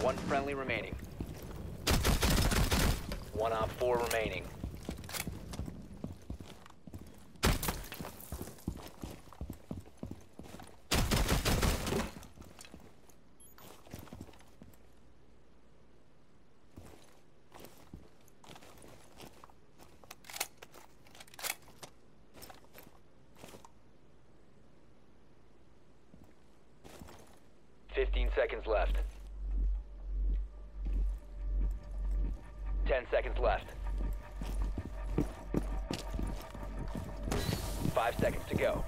One friendly remaining. One op four remaining. Fifteen seconds left. Ten seconds left. Five seconds to go.